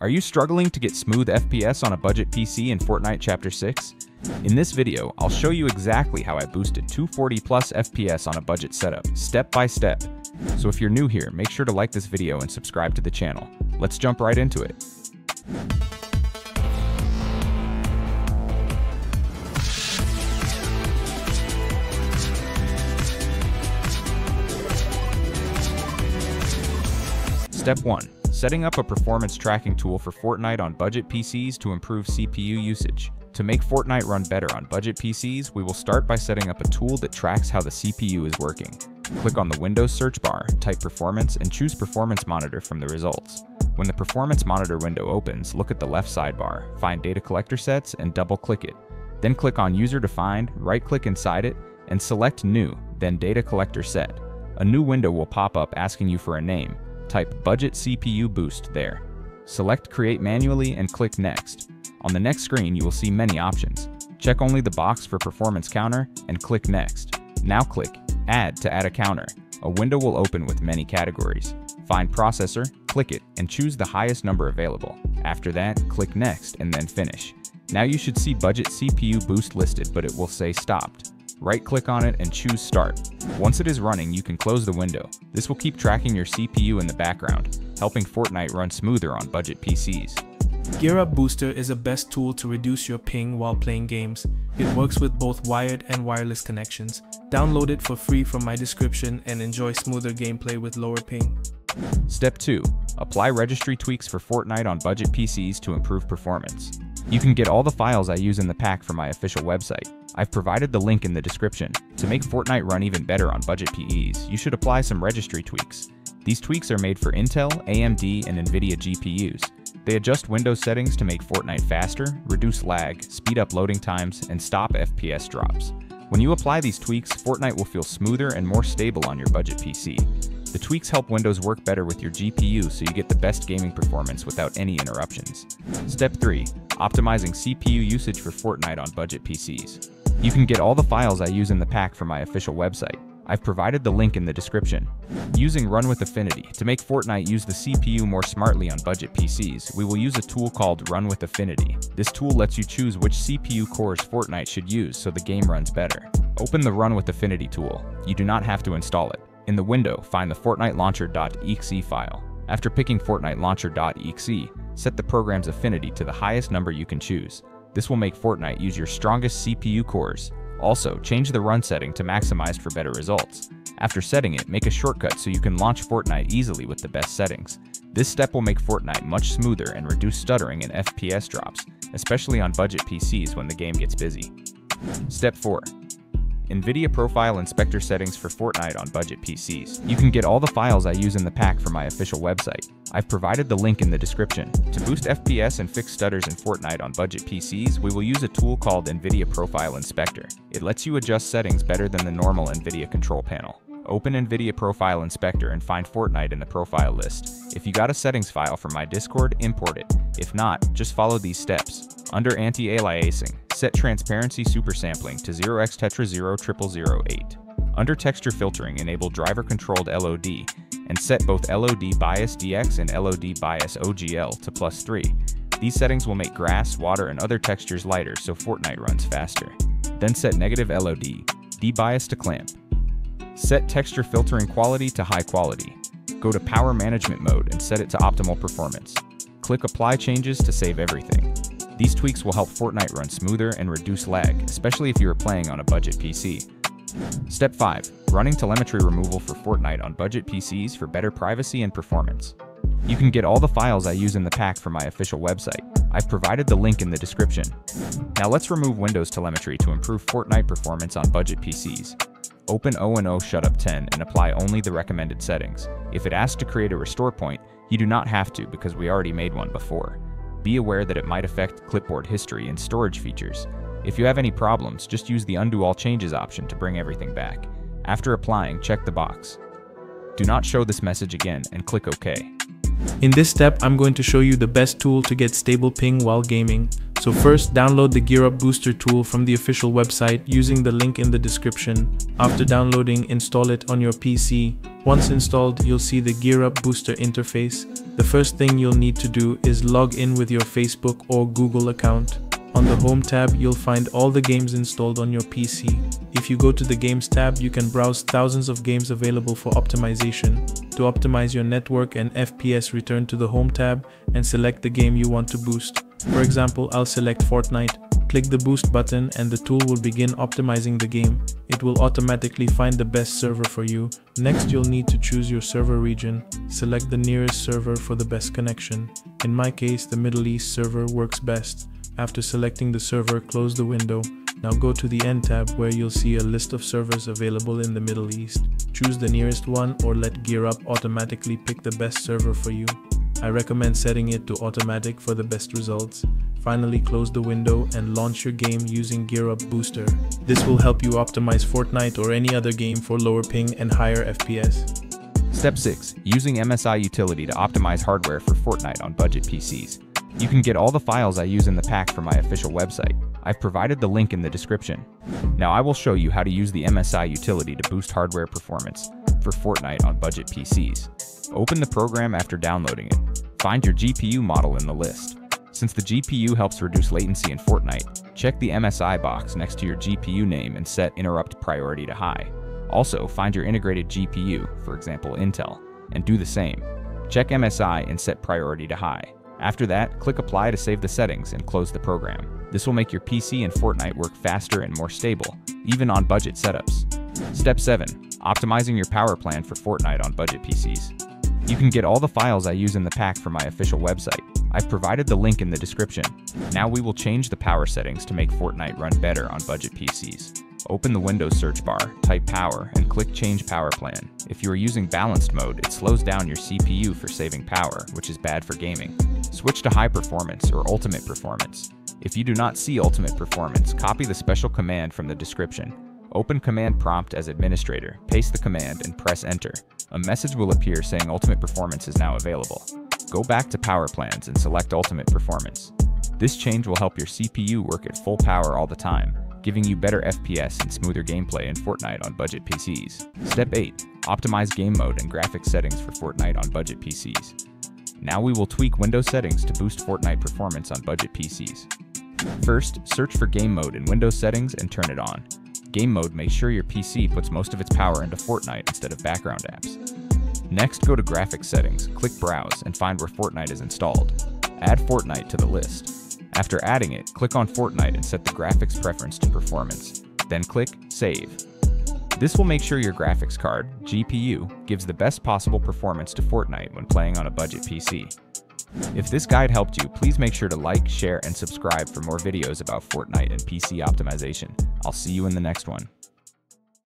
Are you struggling to get smooth FPS on a budget PC in Fortnite Chapter 6? In this video, I'll show you exactly how I boosted 240 plus FPS on a budget setup, step by step. So if you're new here, make sure to like this video and subscribe to the channel. Let's jump right into it. Step 1. Setting up a performance tracking tool for Fortnite on budget PCs to improve CPU usage. To make Fortnite run better on budget PCs, we will start by setting up a tool that tracks how the CPU is working. Click on the Windows search bar, type Performance, and choose Performance Monitor from the results. When the Performance Monitor window opens, look at the left sidebar, find Data Collector Sets, and double-click it. Then click on User Defined, right-click inside it, and select New, then Data Collector Set. A new window will pop up asking you for a name, Type Budget CPU Boost there. Select Create manually and click Next. On the next screen, you will see many options. Check only the box for Performance Counter and click Next. Now click Add to add a counter. A window will open with many categories. Find Processor, click it, and choose the highest number available. After that, click Next and then Finish. Now you should see Budget CPU Boost listed, but it will say Stopped right-click on it and choose Start. Once it is running, you can close the window. This will keep tracking your CPU in the background, helping Fortnite run smoother on budget PCs. Gear Up Booster is a best tool to reduce your ping while playing games. It works with both wired and wireless connections. Download it for free from my description and enjoy smoother gameplay with lower ping. Step 2. Apply registry tweaks for Fortnite on budget PCs to improve performance. You can get all the files I use in the pack from my official website. I've provided the link in the description. To make Fortnite run even better on budget PCs, you should apply some registry tweaks. These tweaks are made for Intel, AMD, and NVIDIA GPUs. They adjust Windows settings to make Fortnite faster, reduce lag, speed up loading times, and stop FPS drops. When you apply these tweaks, Fortnite will feel smoother and more stable on your budget PC. The tweaks help Windows work better with your GPU so you get the best gaming performance without any interruptions. Step 3. Optimizing CPU usage for Fortnite on budget PCs. You can get all the files I use in the pack from my official website. I've provided the link in the description. Using Run with Affinity. To make Fortnite use the CPU more smartly on budget PCs, we will use a tool called Run with Affinity. This tool lets you choose which CPU cores Fortnite should use so the game runs better. Open the Run with Affinity tool. You do not have to install it. In the window, find the Fortnite Launcher.exe file. After picking Fortnite Launcher.exe, set the program's affinity to the highest number you can choose. This will make Fortnite use your strongest CPU cores. Also, change the run setting to maximized for better results. After setting it, make a shortcut so you can launch Fortnite easily with the best settings. This step will make Fortnite much smoother and reduce stuttering and FPS drops, especially on budget PCs when the game gets busy. Step 4. NVIDIA Profile Inspector settings for Fortnite on budget PCs. You can get all the files I use in the pack from my official website. I've provided the link in the description. To boost FPS and fix stutters in Fortnite on budget PCs, we will use a tool called NVIDIA Profile Inspector. It lets you adjust settings better than the normal NVIDIA control panel. Open NVIDIA Profile Inspector and find Fortnite in the profile list. If you got a settings file from my Discord, import it. If not, just follow these steps. Under anti-aliasing, set transparency supersampling to 0x tetra 0 0008. Under texture filtering, enable driver-controlled LOD, and set both LOD bias DX and LOD bias OGL to plus 3. These settings will make grass, water, and other textures lighter so Fortnite runs faster. Then set negative LOD, debias to clamp. Set texture filtering quality to high quality. Go to power management mode and set it to optimal performance. Click apply changes to save everything. These tweaks will help Fortnite run smoother and reduce lag, especially if you are playing on a budget PC. Step 5. Running telemetry removal for Fortnite on budget PCs for better privacy and performance. You can get all the files I use in the pack from my official website. I've provided the link in the description. Now let's remove Windows telemetry to improve Fortnite performance on budget PCs. Open O&O Shutup 10 and apply only the recommended settings. If it asks to create a restore point, you do not have to because we already made one before. Be aware that it might affect clipboard history and storage features. If you have any problems, just use the Undo All Changes option to bring everything back. After applying, check the box. Do not show this message again and click OK. In this step, I'm going to show you the best tool to get stable ping while gaming. So first, download the Gear Up Booster tool from the official website using the link in the description. After downloading, install it on your PC. Once installed, you'll see the Gear Up Booster interface. The first thing you'll need to do is log in with your Facebook or Google account. On the Home tab, you'll find all the games installed on your PC. If you go to the Games tab, you can browse thousands of games available for optimization. To optimize your network and FPS, return to the Home tab and select the game you want to boost. For example, I'll select Fortnite. Click the boost button and the tool will begin optimizing the game. It will automatically find the best server for you. Next you'll need to choose your server region. Select the nearest server for the best connection. In my case, the Middle East server works best. After selecting the server, close the window. Now go to the End tab where you'll see a list of servers available in the Middle East. Choose the nearest one or let GearUp automatically pick the best server for you. I recommend setting it to automatic for the best results. Finally close the window and launch your game using GearUp Booster. This will help you optimize Fortnite or any other game for lower ping and higher FPS. Step 6. Using MSI Utility to optimize hardware for Fortnite on budget PCs. You can get all the files I use in the pack from my official website. I've provided the link in the description. Now I will show you how to use the MSI utility to boost hardware performance for Fortnite on budget PCs. Open the program after downloading it. Find your GPU model in the list. Since the GPU helps reduce latency in Fortnite, check the MSI box next to your GPU name and set interrupt priority to high. Also, find your integrated GPU, for example Intel, and do the same. Check MSI and set priority to high. After that, click Apply to save the settings and close the program. This will make your PC and Fortnite work faster and more stable, even on budget setups. Step 7. Optimizing your power plan for Fortnite on budget PCs. You can get all the files I use in the pack from my official website. I've provided the link in the description. Now we will change the power settings to make Fortnite run better on budget PCs. Open the Windows search bar, type power, and click change power plan. If you are using balanced mode, it slows down your CPU for saving power, which is bad for gaming. Switch to high performance or ultimate performance. If you do not see ultimate performance, copy the special command from the description. Open command prompt as administrator, paste the command, and press enter. A message will appear saying ultimate performance is now available. Go back to power plans and select ultimate performance. This change will help your CPU work at full power all the time, giving you better FPS and smoother gameplay in Fortnite on budget PCs. Step 8. Optimize game mode and graphics settings for Fortnite on budget PCs. Now we will tweak Windows settings to boost Fortnite performance on budget PCs. First, search for game mode in Windows settings and turn it on. Game mode makes sure your PC puts most of its power into Fortnite instead of background apps. Next, go to graphics settings, click browse, and find where Fortnite is installed. Add Fortnite to the list. After adding it, click on Fortnite and set the graphics preference to performance. Then click Save. This will make sure your graphics card, GPU, gives the best possible performance to Fortnite when playing on a budget PC. If this guide helped you, please make sure to like, share, and subscribe for more videos about Fortnite and PC optimization. I'll see you in the next one.